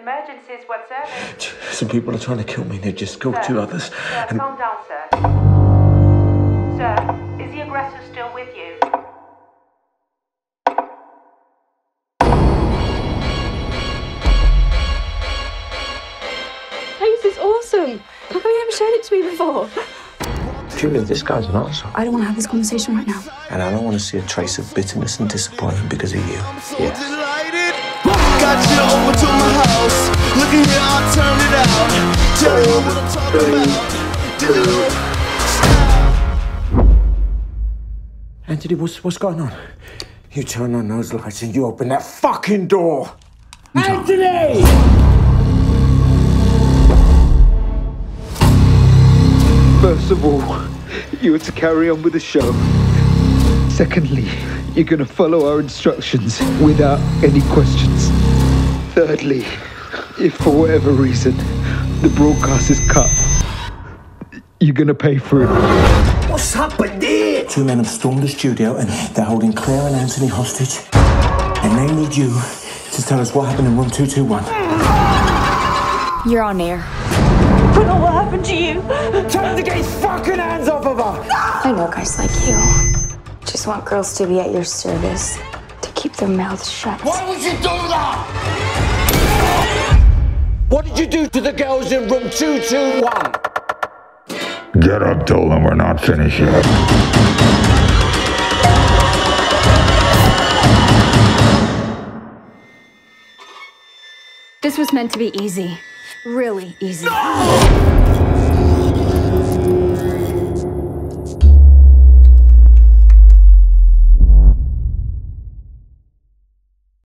Emergencies, what service? Some people are trying to kill me. They've just killed two others. Sir, And calm down, sir. Sir, is the aggressor still with you? This is awesome. How come you never showed it to me before? Julie, this guy's an arsehole. I don't want to have this conversation right now. And I don't want to see a trace of bitterness and disappointment because of you. Yes. Got you over to my house. Look at here, I turned it out. Tell you what I'm talking about. Did it Anthony, what's, what's going on? You turn on those lights and you open that fucking door. Anthony! First of all, you are to carry on with the show. Secondly, you're going to follow our instructions without any questions. Thirdly, if for whatever reason the broadcast is cut, you're going to pay for it. What's happened here? Two men have stormed the studio and they're holding Claire and Anthony hostage. And they need you to tell us what happened in room 221. You're on air. I know what happened to you. Tell him to get his fucking hands off of her! I know guys like you. Just want girls to be at your service. To keep their mouths shut. Why would you do that? What did you do to the girls in room 221? Get up, tell them we're not finished yet. This was meant to be easy. Really easy.